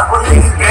I believe